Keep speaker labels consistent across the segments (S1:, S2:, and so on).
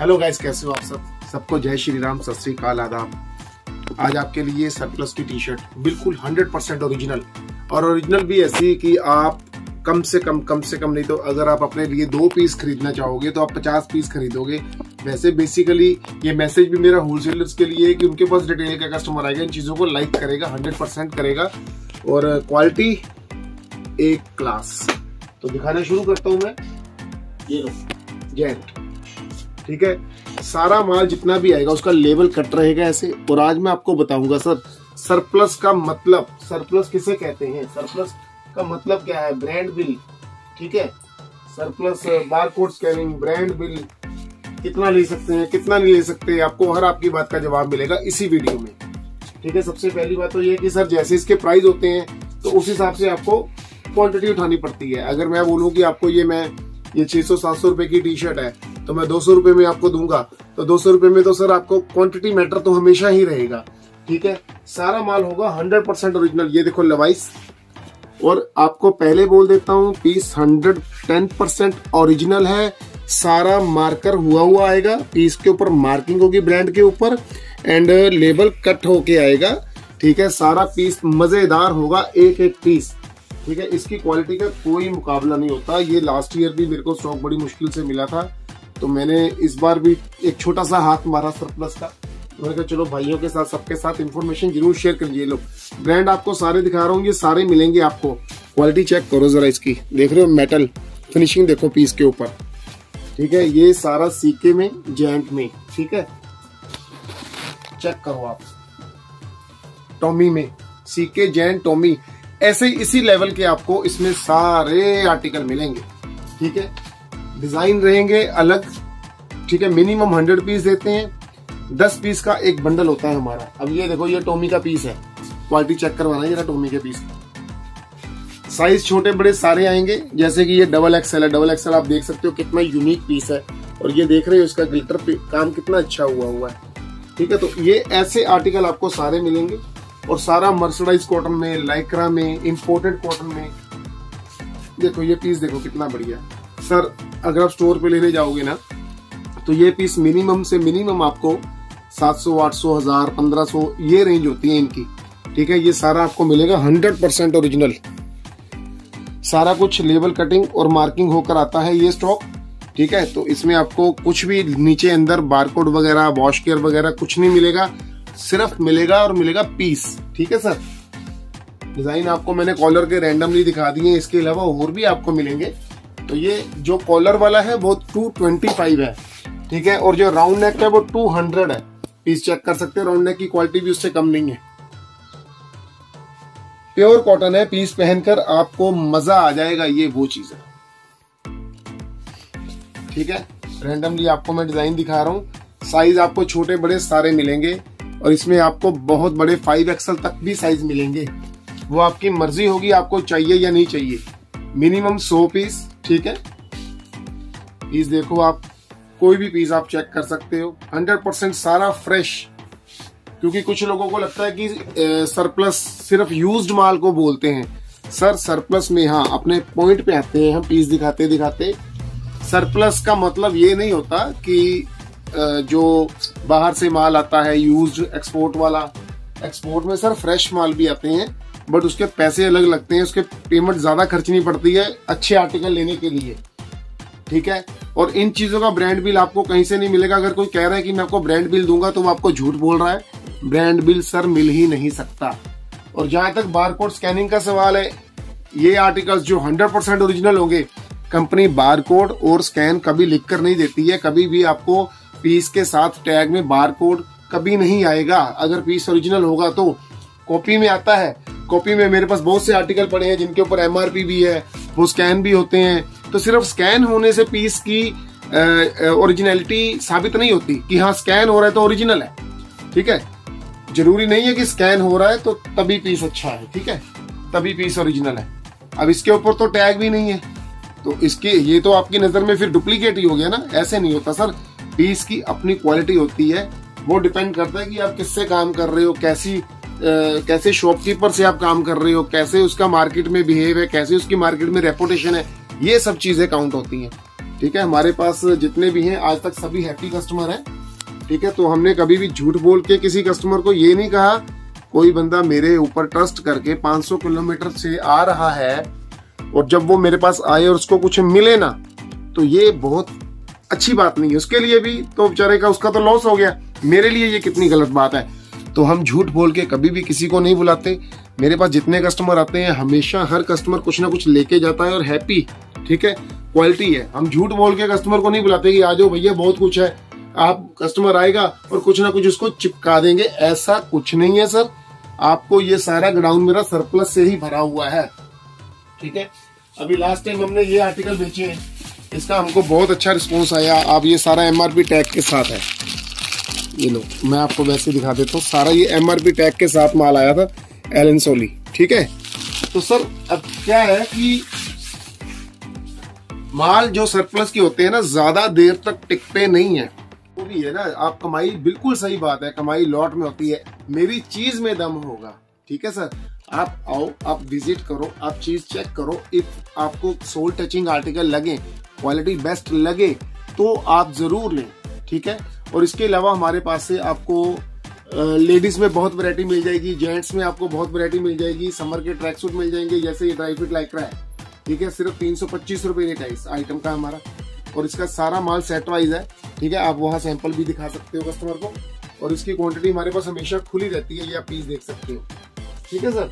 S1: Hello guys कैसे हो आप सब? सबको जय श्री राम, सत श्री काल आदाब। आज आपके लिए सरप्लस की टी शर्ट बिल्कुल 100% ओरिजिनल और ओरिजिनल भी ऐसी कि आप कम से कम कम से कम नहीं तो अगर आप अपने लिए दो पीस खरीदना चाहोगे तो आप 50 पीस खरीदोगे। वैसे बेसिकली ये मैसेज भी मेरा होलसेलर्स के लिए कि उनके पास रिटेल का कस्टमर आएगा, इन चीज़ों को लाइक करेगा 100% करेगा। और क्वालिटी एक क्लास तो दिखाना शुरू करता हूँ मैं। ये जेंट ठीक है? सारा माल जितना भी आएगा, उसका लेवल कट रहेगा ऐसे। और आज मैं आपको बताऊँगा, सर सरप्लस का मतलब सरप्लस किसे कहते हैं? सरप्लस का मतलब क्या है? ब्रांड बिल ठीक है? Surplus bar code scanning brand bill कितना ले सकते हैं, कितना नहीं ले सकते, आपको हर आपकी बात का जवाब मिलेगा इसी वीडियो में। ठीक है, सबसे पहली बात तो ये कि, सर, जैसे इसके प्राइस होते हैं तो उस हिसाब से आपको क्वांटिटी उठानी पड़ती है। अगर मैं बोलूँ कि आपको ये मैं, ये 600-700 रुपए की टी शर्ट है तो मैं दो सौ में आपको दूँगा। तो दो सौ में तो सर आपको क्वांटिटी मैटर तो हमेशा ही रहेगा। ठीक है? सारा माल होगा हंड्रेड परसेंट ओरिजिनल ये देखो लवाइस और आपको पहले बोल देता हूँ piece hundred ten percent original है। सारा मार्कर हुआ हुआ आएगा। पीस के ऊपर मार्किंग होगी ब्रांड के ऊपर। एंड लेबल कट होके आएगा। ठीक है? सारा पीस मज़ेदार होगा। एक एक पीस ठीक है? इसकी क्वालिटी का कोई मुकाबला नहीं होता। ये लास्ट ईयर भी मेरे को स्टॉक बड़ी मुश्किल से मिला था। तो मैंने इस बार भी एक छोटा सा हाथ मारा सरप्लस का। तो मैंने कहा, चलो भाइयों के साथ, सबके साथ इन्फॉर्मेशन ज़रूर शेयर कर लीजिए लोग। ब्रांड आपको सारे दिखा रहा हूँ, ये सारे मिलेंगे आपको। क्वालिटी चेक करो जरा इसकी। देख रहे हो मेटल फिनिशिंग देखो पीस के ऊपर। ठीक है, ये सारा सीके में जेंट में। ठीक है? चेक करो आप। टॉमी में। सीके जेंट टॉमी ऐसे इसी लेवल के आपको इसमें सारे आर्टिकल मिलेंगे। ठीक है? डिज़ाइन रहेंगे अलग, ठीक है मिनिमम हंड्रेड पीस देते हैं। दस पीस का एक बंडल होता है हमारा। अब ये देखो, ये टोमी का पीस है। क्वालिटी चेक करवाना है टोमी के पीस साइज़ छोटे बड़े सारे आएँगे, जैसे कि ये डबल एक्सएल है। डबल एक्सएल आप देख सकते हो कितना यूनिक पीस है। और ये देख रहे हो, इसका ग्लिटर काम कितना अच्छा हुआ हुआ है। ठीक है तो ये ऐसे आर्टिकल आपको सारे मिलेंगे। और सारा मर्सराइज कॉटन में लाइक्रा में इंपोर्टेड कॉटन में। देखो, ये पीस देखो कितना बढ़िया सर अगर आप स्टोर पे लेने जाओगे ना तो ये पीस मिनिमम से मिनिमम आपको 700, 800, हज़ार 1500 ये रेंज होती है इनकी। ठीक है ये सारा आपको मिलेगा 100 परसेंट ओरिजिनल सारा कुछ लेबल कटिंग और मार्किंग होकर आता है ये स्टॉक ठीक है तो इसमें आपको कुछ भी नीचे अंदर बारकोड वगैरह वॉश केयर वगैरह कुछ नहीं मिलेगा सिर्फ़ मिलेगा और मिलेगा पीस ठीक है सर? डिज़ाइन आपको मैंने कॉलर के रैंडमली दिखा दिए इसके अलावा और भी आपको मिलेंगे। तो ये जो कॉलर वाला है, वो 225 है। ठीक है? और जो राउंड नेक है, वो 200 है। पीस चेक कर सकते हैं राउंड नेक की क्वालिटी भी उससे कम नहीं है। प्योर कॉटन है पीस पहनकर आपको मज़ा आ जाएगा, ये वो चीज़ है। ठीक है? रैंडमली आपको मैं डिज़ाइन दिखा रहा हूँ। साइज़ आपको छोटे, बड़े सारे मिलेंगे। और इसमें आपको बहुत बड़े फाइव एक्सल तक भी साइज़ मिलेंगे। वो आपकी मर्ज़ी होगी, आपको चाहिए या नहीं चाहिए। मिनिमम सौ पीस ठीक है? पीस देखो आप, कोई भी पीस आप चेक कर सकते हो। हंड्रेड परसेंट सारा फ्रेश क्योंकि कुछ लोगों को लगता है कि सरप्लस सिर्फ़ यूज्ड माल को बोलते हैं। सर सरप्लस में हाँ अपने पॉइंट पे आते हैं, हम पीस दिखाते दिखाते। सरप्लस का मतलब ये नहीं होता कि जो बाहर से माल आता है यूज्ड एक्सपोर्ट वाला। एक्सपोर्ट में सर फ्रेश माल भी आते हैं। बट उसके पैसे अलग लगते हैं, उसके पेमेंट ज़्यादा खर्चनी पड़ती है अच्छे आर्टिकल लेने के लिए। ठीक है? और इन चीज़ों का ब्रांड बिल आपको कहीं से नहीं मिलेगा। अगर कोई कह रहा है कि मैं आपको ब्रांड बिल दूँगा तो वो आपको झूठ बोल रहा है। ब्रांड बिल सर मिल ही नहीं सकता। और जहाँ तक बारकोड स्कैनिंग का सवाल है, ये आर्टिकल्स जो 100 परसेंट ओरिजिनल होंगे कंपनी बारकोड और स्कैन कभी लिख कर नहीं देती है। कभी भी आपको पीस के साथ टैग में बारकोड कभी नहीं आएगा। अगर पीस ओरिजिनल होगा तो कॉपी में आता है। कॉपी में मेरे पास बहुत से आर्टिकल पड़े हैं, जिनके ऊपर एमआरपी भी है, वो स्कैन भी होते हैं। तो सिर्फ़ स्कैन होने से पीस की ओरिजिनलिटी साबित नहीं होती कि हाँ स्कैन हो रहा है तो ओरिजिनल है। ठीक है? ज़रूरी नहीं है कि स्कैन हो रहा है तो तभी पीस अच्छा है, ठीक है? तभी पीस ओरिजिनल है। अब इसके ऊपर तो टैग भी नहीं है। तो इसके, ये तो आपकी नज़र में फिर डुप्लीकेट ही हो गया ना? ऐसे नहीं होता, सर। पीस की अपनी क्वालिटी होती है। वो डिपेंड करता है कि आप किससे काम कर रहे हो, कैसी कैसे शॉपकीपर से आप काम कर रहे हो, कैसे उसका मार्केट में बिहेव है, कैसे उसकी मार्केट में रेपुटेशन है, ये सब चीज़ें काउंट होती हैं। ठीक है? हमारे पास जितने भी हैं, आज तक सभी हैप्पी कस्टमर हैं। ठीक है? तो हमने कभी भी झूठ बोल के किसी कस्टमर को ये नहीं कहा, कोई बंदा मेरे ऊपर ट्रस्ट करके 500 किलोमीटर से आ रहा है और जब वो मेरे पास आए और उसको कुछ मिले ना तो ये बहुत अच्छी बात नहीं है। उसके लिए भी तो बेचारे का उसका तो लॉस हो गया। मेरे लिए ये कितनी गलत बात है? तो हम झूठ बोल के कभी भी किसी को नहीं बुलाते। मेरे पास जितने कस्टमर आते हैं, हमेशा हर कस्टमर कुछ ना कुछ लेके जाता है और हैप्पी ठीक है? क्वालिटी है। हम झूठ बोल के कस्टमर को नहीं बुलाते कि, आ जाओ भैया, बहुत कुछ है। आप कस्टमर आएगा और कुछ ना कुछ उसको चिपका देंगे। ऐसा कुछ नहीं है सर आपको ये सारा ग्राउंड मेरा सरप्लस से ही भरा हुआ है, ठीक है? अभी लास्ट टाइम हमने ये आर्टिकल बेचे हैं। इसका हमको बहुत अच्छा रिस्पॉन्स आया। आप ये सारा एमआरपी टैग के साथ है। ये लो मैं आपको वैसे दिखा देता हूँ। सारा ये एमआरपी टैग के साथ माल आया था एलन सोली ठीक है? तो सर, अब क्या है कि माल जो सरप्लस के होते हैं ना, ज़्यादा देर तक टिकते नहीं है। वो भी है ना, आप कमाई, बिल्कुल सही बात है, कमाई लॉट में होती है। मेरी चीज़ में दम होगा, ठीक है सर? आप आओ, आप विज़िट करो, आप चीज़ चेक करो। इफ़ आपको सोल टचिंग आर्टिकल लगे क्वालिटी बेस्ट लगे तो आप ज़रूर लें, ठीक है? और इसके अलावा हमारे पास से आपको लेडीज़ में बहुत वैरायटी मिल जाएगी जेंट्स में आपको बहुत वैरायटी मिल जाएगी समर के ट्रैक सूट मिल जाएँगे, जैसे ये ड्राई फिट लाइक्रा है। ठीक है, सिर्फ़ तीन सौ पच्चीस रुपए रेट है इस आइटम का हमारा। और इसका सारा माल सेट वाइज है। ठीक है, आप वहाँ सैंपल भी दिखा सकते हो कस्टमर को। और इसकी क्वांटिटी हमारे पास हमेशा खुली रहती है, ये आप पीस देख सकते हो। ठीक है सर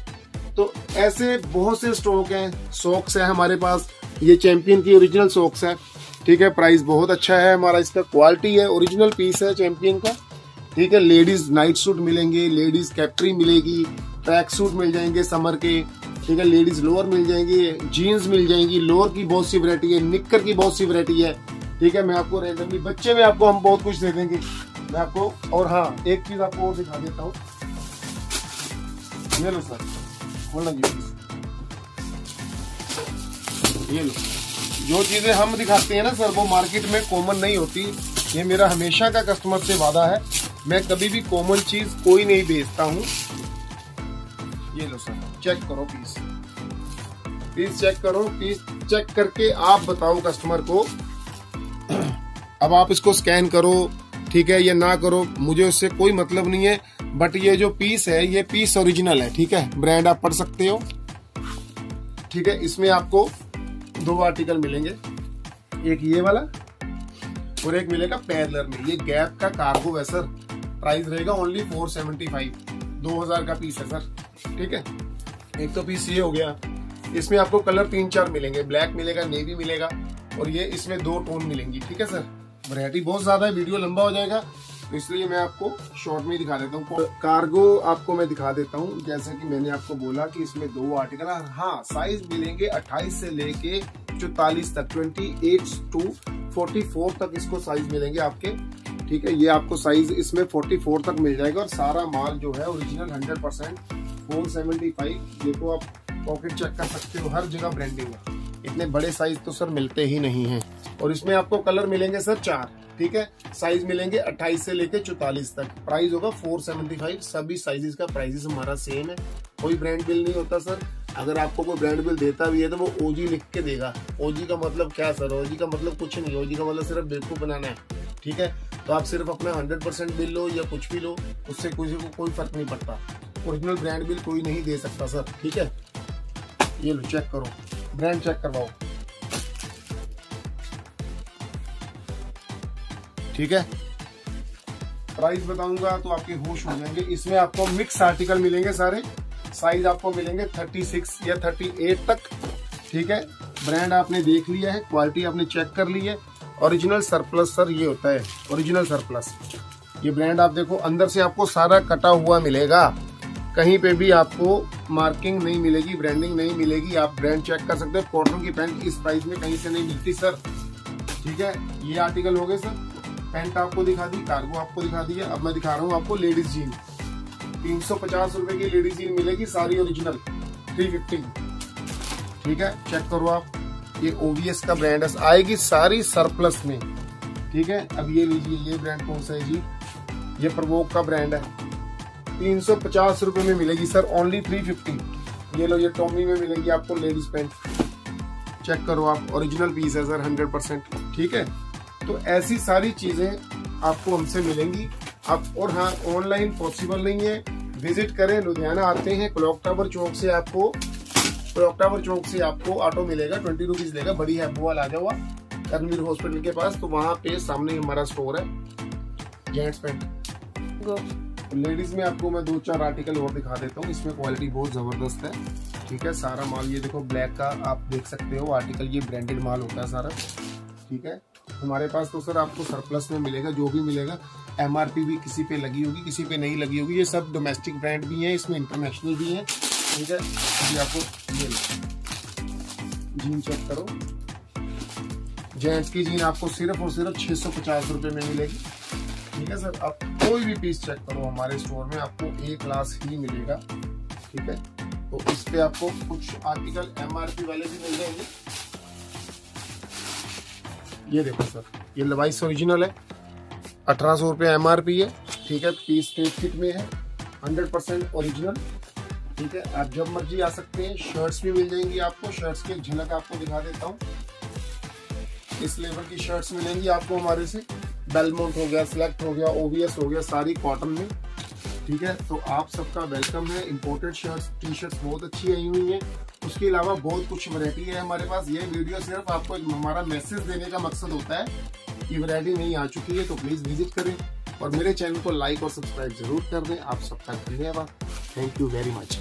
S1: तो ऐसे बहुत से स्टॉक हैं सॉक्स है हमारे पास। ये चैंपियन की ओरिजिनल सॉक्स है। ठीक है प्राइस बहुत अच्छा है हमारा, इसका क्वालिटी है ओरिजिनल पीस है चैंपियन का। ठीक है लेडीज़ नाइट सूट मिलेंगे लेडीज़ कैप्ट्री मिलेगी ट्रैक सूट मिल जाएँगे समर के। ठीक है लेडीज़ लोअर मिल जाएँगे जीन्स मिल जाएँगी लोअर की बहुत सी वरायटी है निक्कर की बहुत सी वरायटी है। ठीक है, मैं आपको रेंडमली बच्चे में आपको हम बहुत कुछ दे देंगे। मैं आपको, और हाँ एक चीज़ आपको और दिखा देता हूँ। ये लो सर जी ये लो। जो चीज़ें हम दिखाते हैं ना सर, वो मार्केट में कॉमन नहीं होती। ये मेरा हमेशा का कस्टमर से वादा है। मैं कभी भी कॉमन चीज़ कोई नहीं बेचता हूँ। ये लो सर चेक करो पीस पीस चेक करो पीस चेक करके आप बताओ कस्टमर को। अब आप इसको स्कैन करो, ठीक है, या ना करो, मुझे उससे कोई मतलब नहीं है। बट ये जो पीस है, ये पीस ओरिजिनल है, ठीक है? ब्रांड आप पढ़ सकते हो। ठीक है, इसमें आपको दो आर्टिकल मिलेंगे। एक ये वाला और एक मिलेगा पैदलर में। ये गैप का कार्गो है सर प्राइस रहेगा ओनली फोर सेवेंटी फाइव दो हज़ार का पीस है सर ठीक है? एक तो पीस ये हो गया। इसमें आपको कलर तीन चार मिलेंगे। ब्लैक मिलेगा नेवी मिलेगा और ये इसमें दो टोन मिलेंगी। ठीक है सर वरायटी बहुत ज़्यादा है वीडियो लंबा हो जाएगा। तो इसलिए मैं आपको शॉर्ट में दिखा देता हूँ। कार्गो आपको मैं दिखा देता हूँ। जैसा कि मैंने आपको बोला कि इसमें दो आर्टिकल हाँ। साइज़ मिलेंगे 28 से लेके चौतालीस तक 28 टू 44 तक इसको साइज़ मिलेंगे आपके। ठीक है, ये आपको साइज़ इसमें 44 तक मिल जाएगा और सारा माल जो है original 100 percent four seventy five देखो आप पॉकेट चेक कर सकते हो, हर जगह ब्रांडिंग है। इतने बड़े साइज़ तो सर मिलते ही नहीं है। और इसमें आपको कलर मिलेंगे सर चार। ठीक है? साइज़ मिलेंगे 28 से लेके 44 तक। प्राइस होगा 475 सभी साइजेस का प्राइस हमारा सेम है। कोई ब्रांड बिल नहीं होता सर अगर आपको कोई ब्रांड बिल देता भी है तो वो ओजी लिख के देगा। ओजी का मतलब क्या सर ओजी का मतलब कुछ नहीं। ओजी का मतलब सिर्फ़ बेवकूफ़ बनाना है। ठीक है? तो आप सिर्फ़ अपना हंड्रेड परसेंट बिल लो या कुछ भी लो, उससे किसी को कोई फ़र्क नहीं पड़ता। ओरिजिनल ब्रांड बिल कोई नहीं दे सकता सर ठीक है? ये लो चेक करो। ब्रांड चेक करवाओ। ठीक है? प्राइस बताऊँगा तो आपके होश हो जाएँगे। इसमें आपको मिक्स आर्टिकल मिलेंगे सारे। साइज़ आपको मिलेंगे 36 या 38 तक। ठीक है? ब्रांड आपने देख लिया है क्वालिटी आपने चेक कर ली है। ओरिजिनल सरप्लस सर ये होता है ओरिजिनल सरप्लस ये ब्रांड आप देखो, अंदर से आपको सारा कटा हुआ मिलेगा। कहीं पे भी आपको मार्किंग नहीं मिलेगी ब्रांडिंग नहीं मिलेगी। आप ब्रांड चेक कर सकते हो। कॉटन की पैंट इस प्राइस में कहीं से नहीं मिलती सर ठीक है? ये आर्टिकल हो गए सर पैंट आपको दिखा दी कार्गो आपको दिखा दी है। अब मैं दिखा रहा हूँ आपको लेडीज़ जीन तीन सौ पचास की लेडीज़ जीन मिलेगी, सारी ओरिजिनल थ्री फिफ्टी ठीक है? चेक करो आप, ये ओवीएस का ब्रांड है, आएगी सारी सरप्लस में। ठीक है? अब ये लीजिए, ये ब्रांड कौन सा है जी? ये प्रवोक का ब्रांड है। तीन सौ पचास में मिलेगी सर ओनली थ्री फिफ्टी ये लो, ये टॉमी में मिलेगी आपको लेडीज़ पेंट चेक करो आप ओरिजिनल पीस है सर हंड्रेड परसेंट ठीक है? तो ऐसी सारी चीज़ें आपको हमसे मिलेंगी। आप और हाँ ऑनलाइन पॉसिबल नहीं है। विज़िट करें लुधियाना आते हैं क्लॉक टावर चौक से आपको क्लॉक टावर चौक से आपको ऑटो मिलेगा ट्वेंटी रुपीज़ लेगा बड़ी है बुआ आ जाओ कर्नवीर हॉस्पिटल के पास तो वहाँ पे सामने हमारा स्टोर है। जेंट्स पैंट लेडीज़ में आपको मैं दो चार आर्टिकल और दिखा देता हूँ। इसमें क्वालिटी बहुत ज़बरदस्त है। ठीक है सारा माल ये देखो ब्लैक का आप देख सकते हो आर्टिकल ये ब्रांडेड माल होता है सारा। ठीक है? हमारे पास तो सर आपको सरप्लस में मिलेगा, जो भी मिलेगा। एमआरपी भी किसी पे लगी होगी, किसी पे नहीं लगी होगी। ये सब डोमेस्टिक ब्रांड भी है, इसमें इंटरनेशनल भी है। ठीक है ये आपको जीन चेक करो। जेंट्स की जीन आपको सिर्फ़ और सिर्फ़ छह सौ पचास रुपए में मिलेगी। ठीक है सर, आप कोई भी पीस चेक करो हमारे स्टोर में, आपको एक क्लास ही मिलेगा। ठीक है तो इस पे आपको कुछ आर्टिकल एमआरपी वाले भी मिल जाएँगे। ये देखो सर, ये लवाइस ओरिजिनल है। अठारह सौ रुपये एम है, ठीक है पीस स्टेट फिट में है हंड्रेड परसेंट ओरिजिनल ठीक है। आप जब मर्ज़ी आ सकते हैं शर्ट्स भी मिल जाएँगी आपको शर्ट्स की झलक आपको दिखा देता हूँ। इस लेवल की शर्ट्स मिलेंगी आपको हमारे से। बेलमोट हो गया सिलेक्ट हो गया ओवीएस हो गया, सारी कॉटन में। ठीक है? तो आप सबका वेलकम है। इम्पोर्टेड शर्ट्स टी शर्ट्स बहुत अच्छी आई हुई हैं। उसके अलावा बहुत कुछ वैरायटी है हमारे पास। ये वीडियो सिर्फ़ आपको एक हमारा मैसेज देने का मकसद होता है कि वैरायटी नहीं आ चुकी है तो प्लीज़ विज़िट करें। और मेरे चैनल को लाइक और सब्सक्राइब ज़रूर कर दें। आप सबका धन्यवाद। Thank you very much